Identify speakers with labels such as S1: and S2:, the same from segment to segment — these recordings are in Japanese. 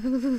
S1: フフフ。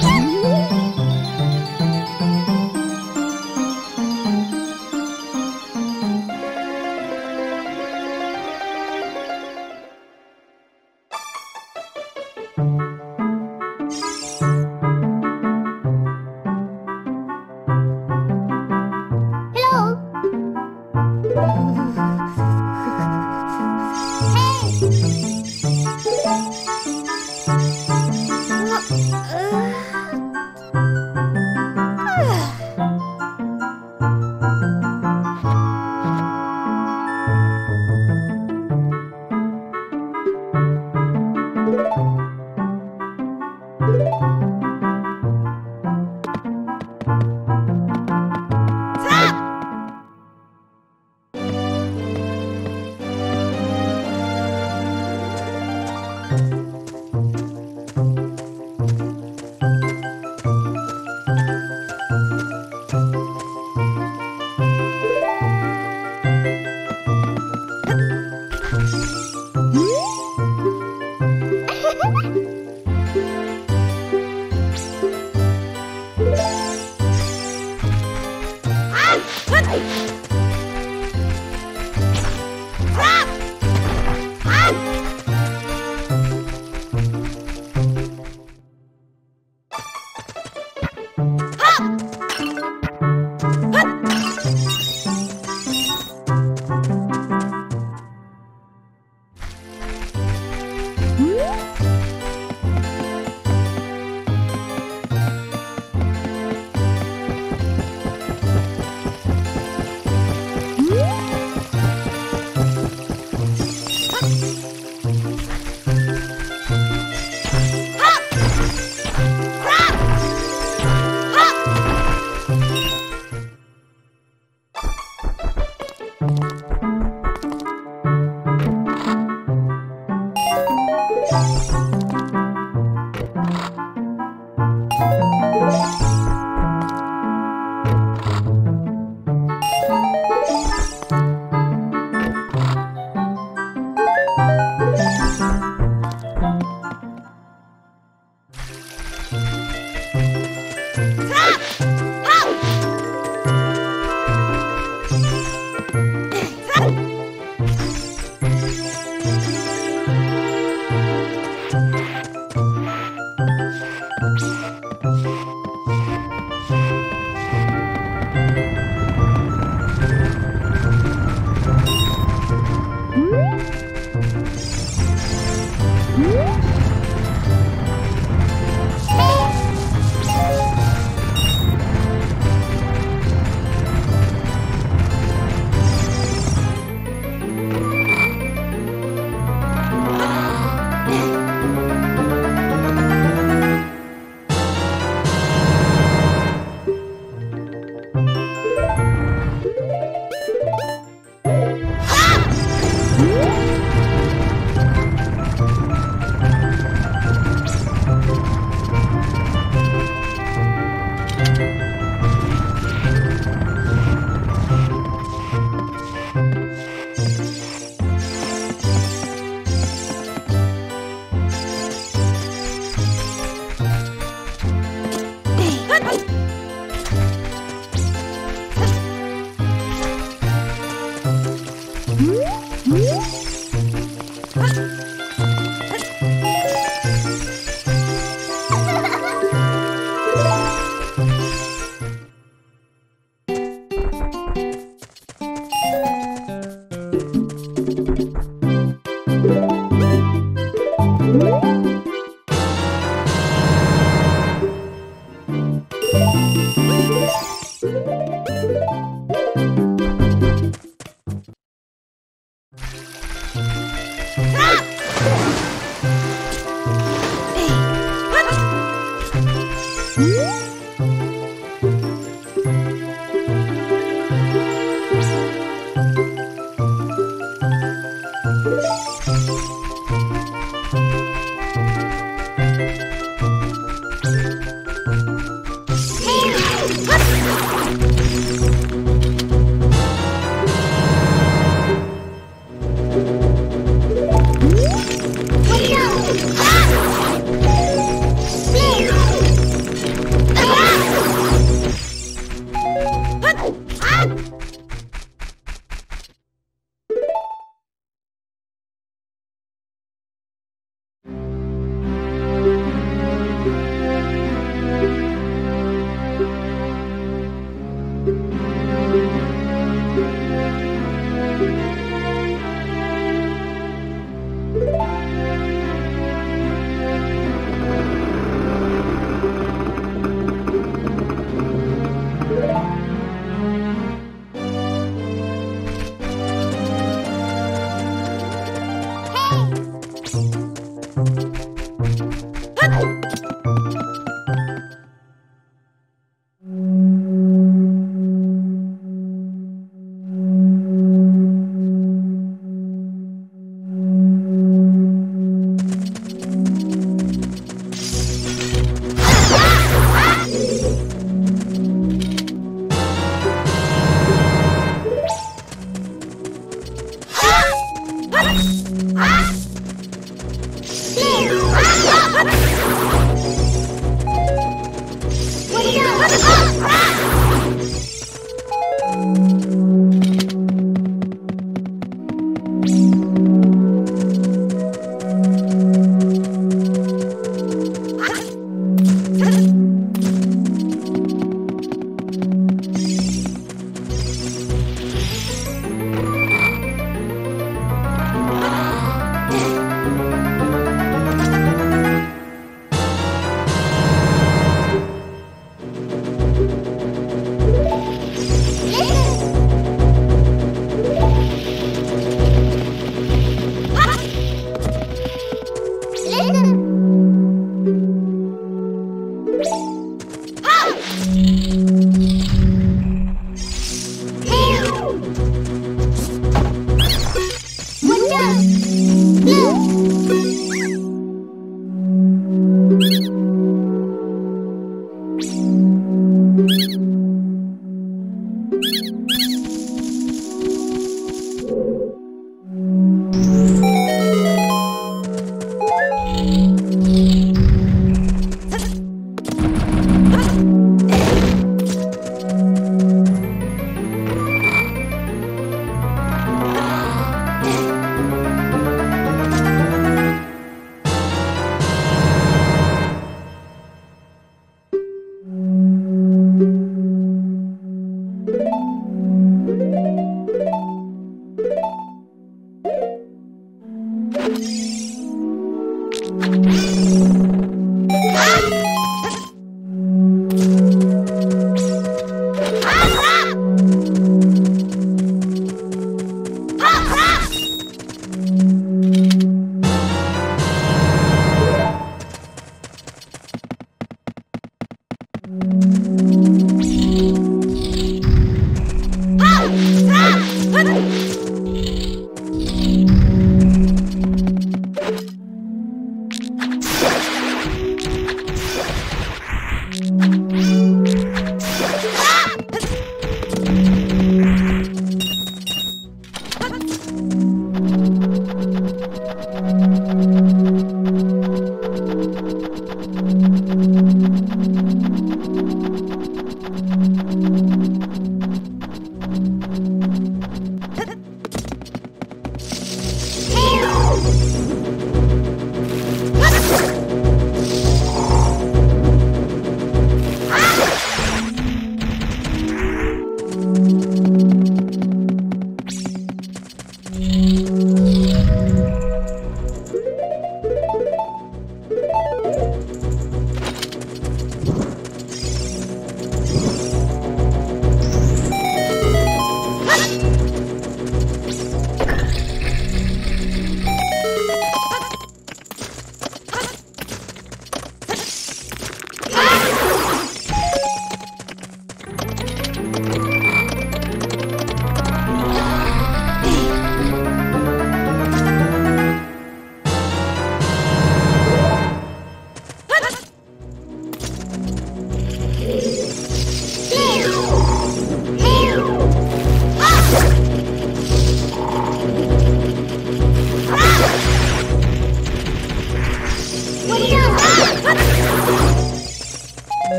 S1: Bye. What?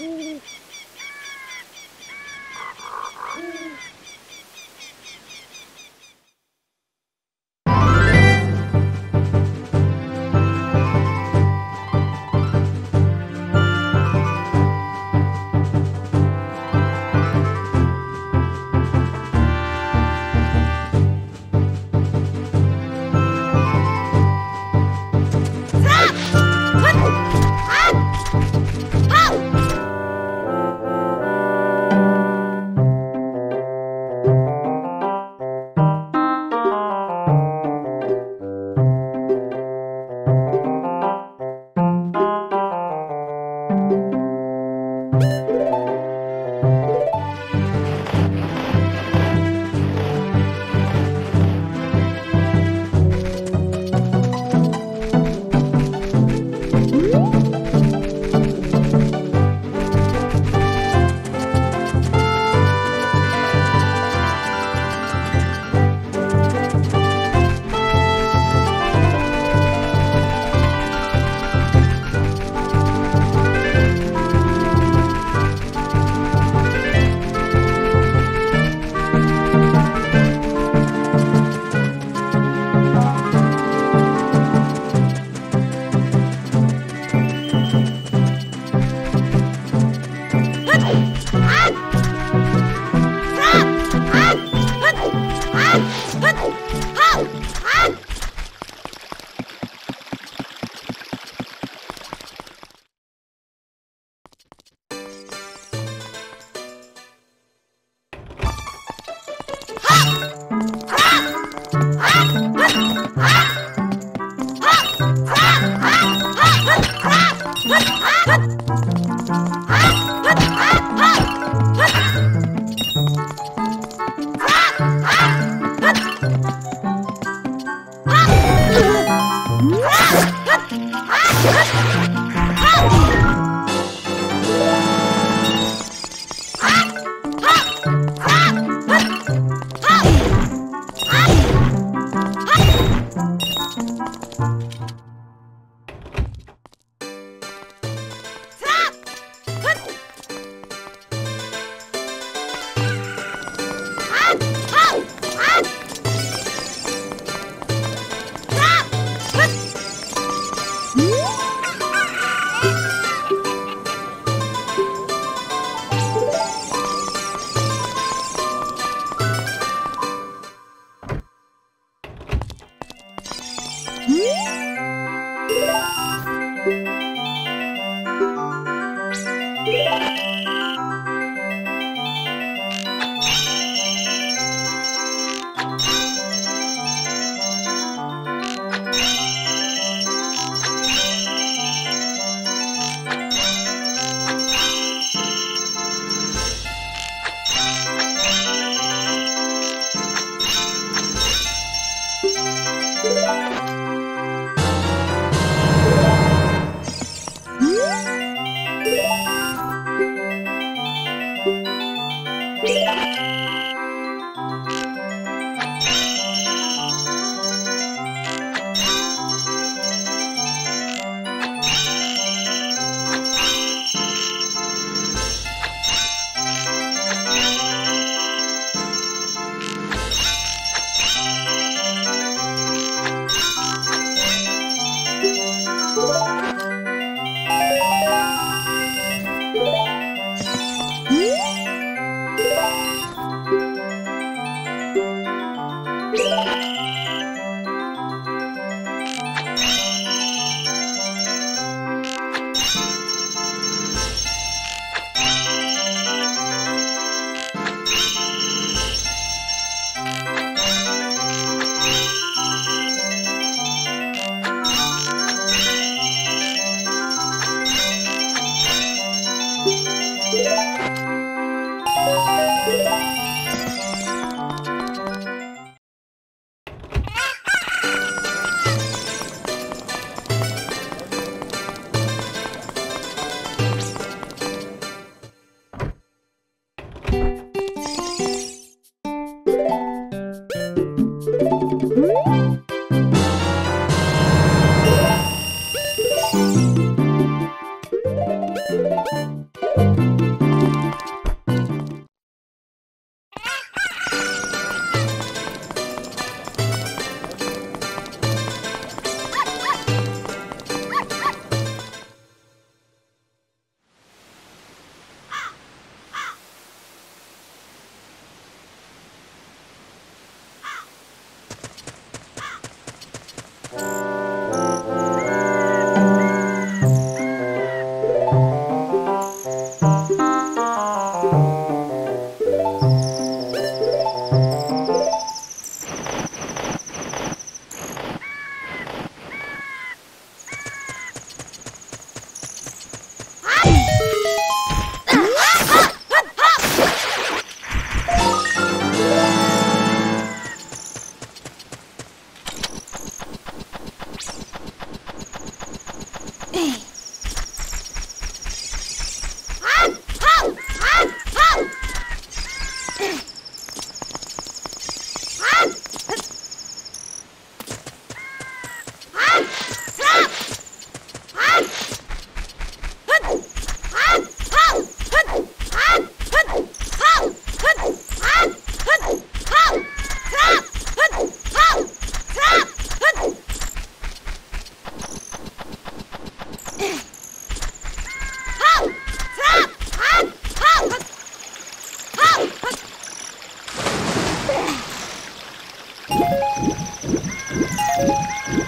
S1: Uh.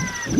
S1: Thank you.